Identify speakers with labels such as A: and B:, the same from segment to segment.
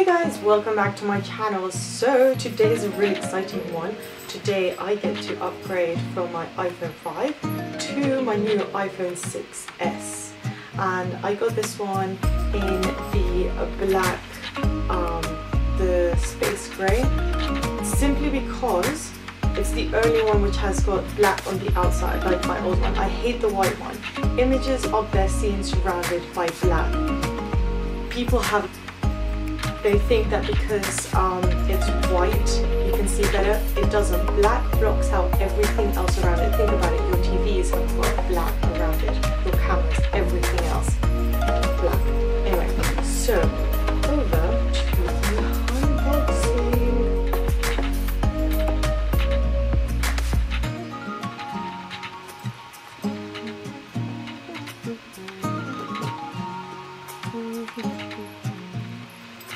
A: Hey guys, welcome back to my channel. So today is a really exciting one. Today I get to upgrade from my iPhone 5 to my new iPhone 6s. And I got this one in the black, um, the space grey, simply because it's the only one which has got black on the outside, like my old one. I hate the white one. Images of their scenes surrounded by black. People have they think that because um, it's white you can see better. It doesn't. Black blocks out everything else around it. Think about it, your TVs have got black around it, your cameras, everything else black. Anyway, so over to the unboxing.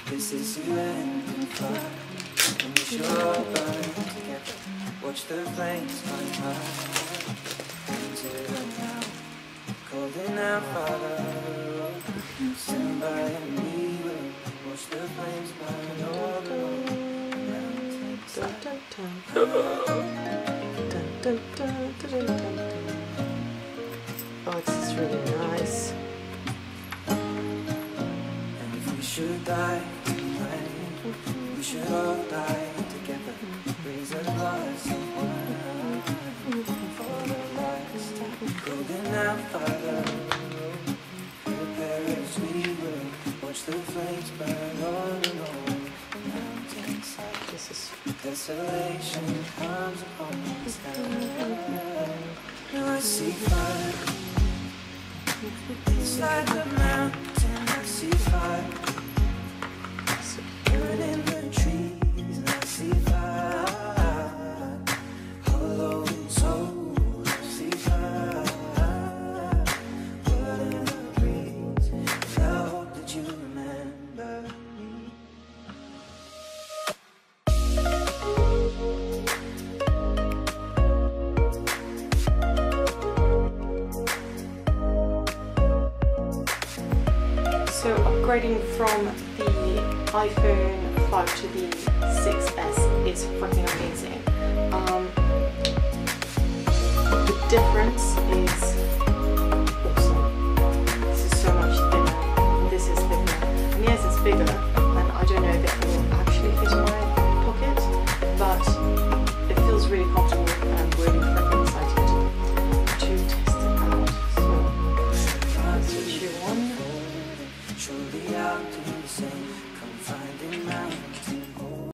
B: This is you and fun. And we sure burn together. Watch the flames climb high into the ground. Calling out, Father. Stand by and we will watch the flames burn all.
A: Oh, this is really nice.
B: Should die tonight, we should all die together. Raise a glass of wine for the last. Golden Father. Prepare as we will. Watch the flames burn along the mountainside.
A: This is
B: Desolation comes upon us now. Now I see fire. Inside the mountain,
A: So upgrading from the iPhone 5 to the 6S